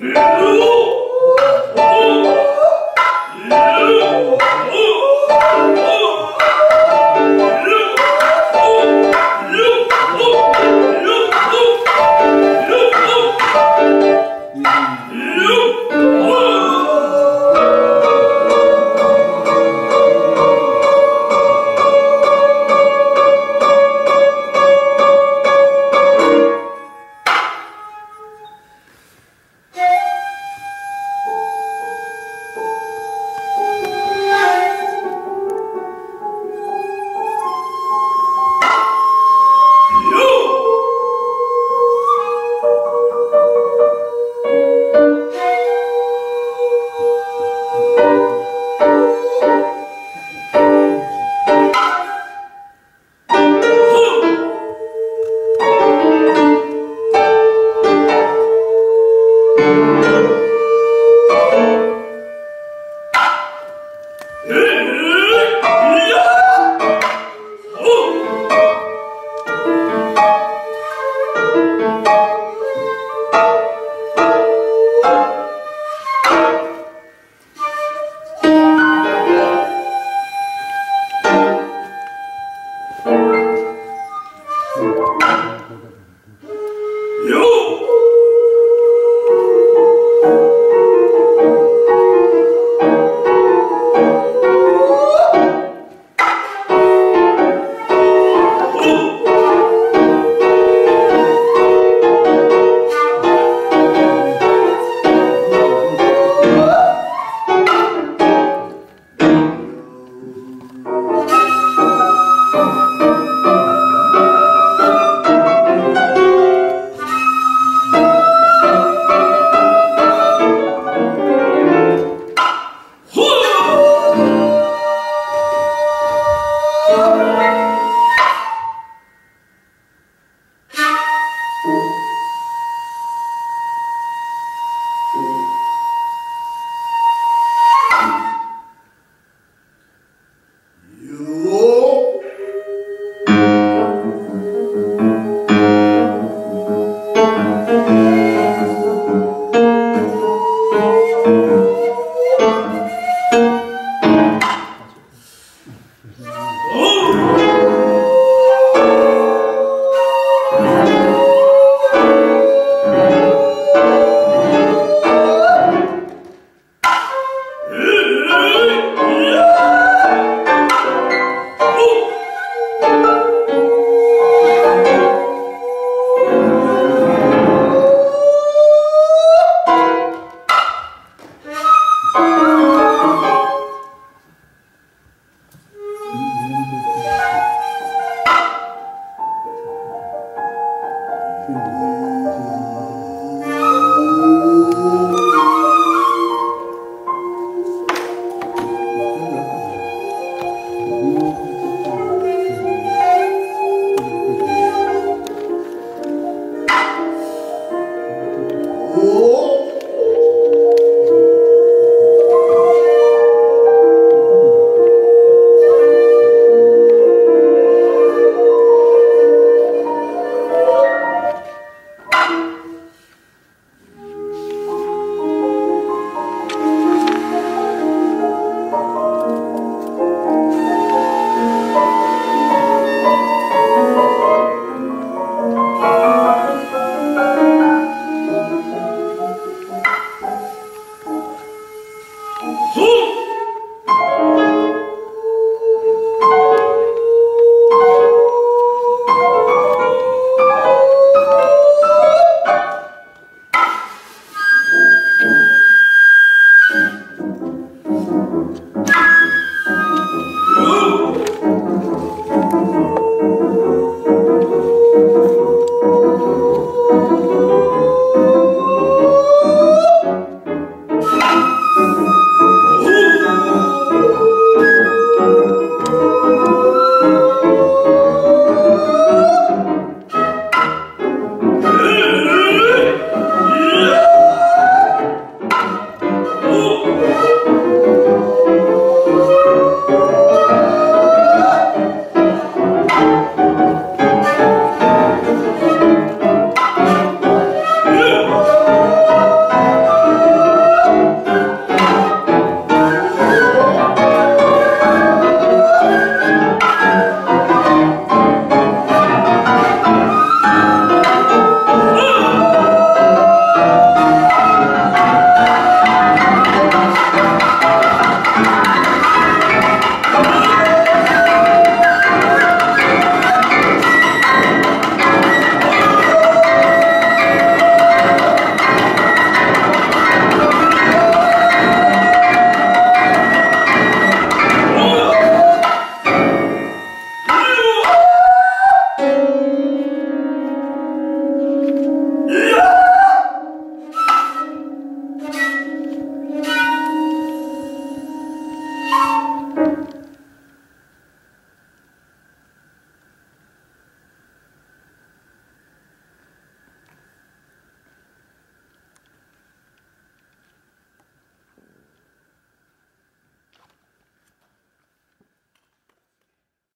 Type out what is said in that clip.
うお Mm-hmm.